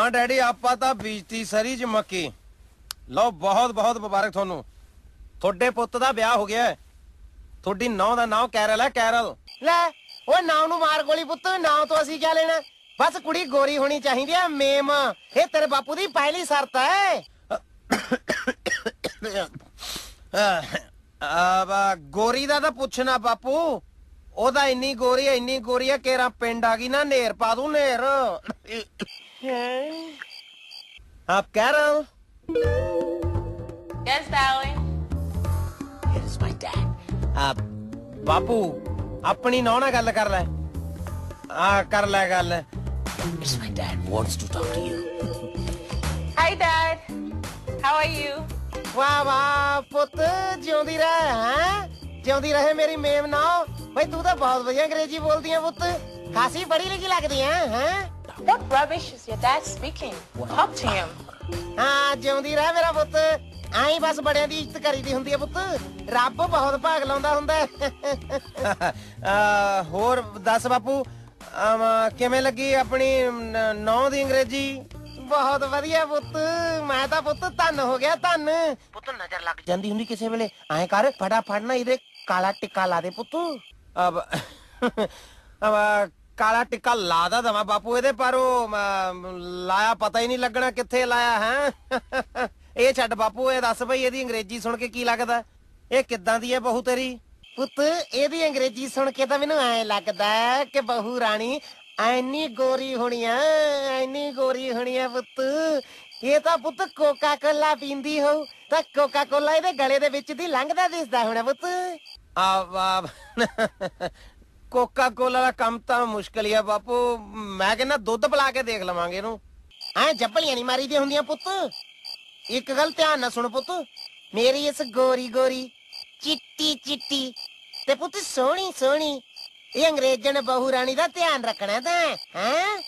ਹਾਂ, ਡੈਡੀ, ਆਪਾਂ ਤਾਂ ਬੀਜਤੀ ਸਰੀ ਚ ਮੱਕੀ। ਲਓ, ਬਹੁਤ ਬਹੁਤ ਮੁਬਾਰਕ ਤੁਹਾਨੂੰ। ਤੁਹਾਡੇ ਪੁੱਤ ਦਾ ਵਿਆਹ ਹੋ ਗਿਆ ਹੈ। ਤੁਹਾਡੀ ਨੌ ਦਾ ਨਾਮ ਕੈਰਲ ਹੈ, ਕੈਰਲ। ਲੈ, ਓਏ, ਨਾਮ ਨੂੰ ਮਾਰ ਗੋਲੀ ਪੁੱਤ, ਨਾਮ ਤੋਂ ਅਸੀਂ ਕੀ ਲੈਣਾ? ਬਸ ਕੁੜੀ ਗੋਰੀ ਹੋਣੀ ਚਾਹੀਦੀ ਆ ਮੇਮ। ਇਹ ਤੇਰੇ ਬਾਪੂ ਦੀ ਪਹਿਲੀ ਸ਼ਰਤ ਹੈ। ਆ ਗੋਰੀ ਦਾ ਤਾਂ ਪੁੱਛਣਾ ਬਾਪੂ। ਉਹਦਾ ਇੰਨੀ ਗੋਰੀ ਹੈ, ਇੰਨੀ ਗੋਰੀ ਹੈ, ਕੇਰਾ ਪਿੰਡ ਆ ਗਈ ਨਾ, ਨੇਰ ਪਾ ਦੂੰ, ਨੇਰ। ਆਪ Carol Yes, darling. It is my dad. ਆ ਬਾਪੂ ਆਪਣੀ ਨੌ ਨਾਲ ਗੱਲ ਕਰ ਲੈ ਆ ਕਰ ਲੈ ਗੱਲ It's my dad wants to talk to you. Hi, Dad. How are you? ਵਾਹ ਵਾਹ ਪੁੱਤ ਜਿਉਂਦੀ ਰਹਿ ਹੈ ਜਿਉਂਦੀ ਰਹੇ ਮੇਰੀ ਮੇਮ ਨਾ ਬਈ ਤੂੰ ਤਾਂ ਬਹੁਤ ਵਧੀਆ ਅੰਗਰੇਜ਼ੀ ਬੋਲਦੀ ਆ ਪੁੱਤ ਖਾਸੀ ਪੜ੍ਹੀ ਲਿਖੀ ਲੱਗਦੀ ਆ ਹੈ What rubbish is your dad speaking? Talk to him. ਹਾਂ ਜਿਉਂਦੀ ਰਹਿ ਮੇਰਾ ਪੁੱਤ। ਆਈ ਬਸ ਬੜਿਆਂ ਦੀ ਇੱਜ਼ਤ ਕਰੀਦੀ ਹੁੰਦੀ ਆ ਪੁੱਤ। ਰੱਬ ਬਹੁਤ ਭਾਗ ਲਾਉਂਦਾ ਹੁੰਦਾ ਹੈ। ਆ ਹੋਰ ਦੱਸ ਬਾਪੂ। ਅਮ, ਕਿਵੇਂ ਲੱਗੀ ਆਪਣੀ ਨੌ ਦੀ ਅੰਗਰੇਜ਼ੀ? ਬਹੁਤ ਵਧੀਆ ਪੁੱਤ। ਮੈਂ ਤਾਂ ਪੁੱਤ ਧੰਨ ਹੋ ਗਿਆ ਧੰਨ। ਪੁੱਤ ਨਜ਼ਰ ਲੱਗ ਜਾਂਦੀ ਹੁੰਦੀ ਕਿਸੇ ਵੇਲੇ। ਐਂ ਕਰ ਫਟਾਫਟ ਨਾ ਇਹਦੇ ਕਾਲਾ ਟਿੱਕਾ ਲਾ ਦੇ ਪੁੱਤ। ਅਬ ਅਬ ਕਾਲਾ ਟਿੱਕਾ ਲਾ ਦਾ ਦਵਾ ਬਾਪੂ ਇਹਦੇ ਪਰ ਉਹ ਲਾਇਆ ਪਤਾ ਹੀ ਨਹੀਂ ਲੱਗਣਾ ਕਿੱਥੇ ਲਾਇਆ ਹੈ? ਇਹ ਛੱਡ ਬਾਪੂ ਇਹ ਦੱਸ ਬਈ ਇਹਦੀ ਅੰਗਰੇਜ਼ੀ ਸੁਣ ਕੇ ਕੀ ਲੱਗਦਾ? ਇਹ ਕਿੱਦਾਂ ਦੀ ਹੈ ਬਹੂ ਤੇਰੀ? ਪੁੱਤ ਇਹਦੀ ਅੰਗਰੇਜ਼ੀ ਸੁਣ ਕੇ ਤਾਂ ਮੈਨੂੰ ਐਂ ਲੱਗਦਾ ਹੈ ਕਿ ਬਹੂ ਰਾਣੀ ਐਨੀ ਗੋਰੀ ਹੋਣੀ ਆ ਐਨੀ ਗੋਰੀ ਹੋਣੀ ਆ ਪੁੱਤ। ਇਹ ਤਾਂ ਪੁੱਤ ਕੋਕਾ ਕੋਲਾ ਪੀਂਦੀ ਹੋਊ ਤਾਂ ਕੋਕਾ ਕੋਲਾ ਇਹਦੇ ਗਲੇ ਦੇ ਵਿੱਚ ਦੀ ਲੰਘਦਾ ਦਿਸਦਾ ਹੋਣਾ ਪੁੱਤ। ਆ ਕੋਕਾ ਕੋਲਾ ਦਾ ਕੰਮ ਤਾਂ ਮੁਸ਼ਕਲ ਹੀ ਆ ਬਾਪੂ। ਮੈਂ ਕਹਿੰਦਾ ਦੁੱਧ ਪਿਲਾ ਕੇ ਦੇਖ ਲਵਾਂਗੇ ਇਹਨੂੰ। ਐ ਜੱਪਲੀਆਂ ਨਹੀਂ ਮਾਰੀਦੀਆਂ ਹੁੰਦੀਆਂ ਪੁੱਤ। ਇੱਕ ਗੱਲ ਧਿਆਨ ਨਾਲ ਸੁਣ ਪੁੱਤ। ਮੇਰੀ ਇਸ ਗੋਰੀ ਗੋਰੀ, ਚਿੱਟੀ ਚਿੱਟੀ ਤੇ ਪੁੱਤ ਸੋਹਣੀ ਸੋਹਣੀ, ਇਹ ਅੰਗਰੇਜ਼ਣ ਬਹੂ ਰਾਣੀ ਦਾ ਧਿਆਨ ਰੱਖਣਾ ਤਾਂ ਹੈ?